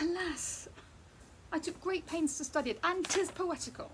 Alas, I took great pains to study it, and 'tis poetical.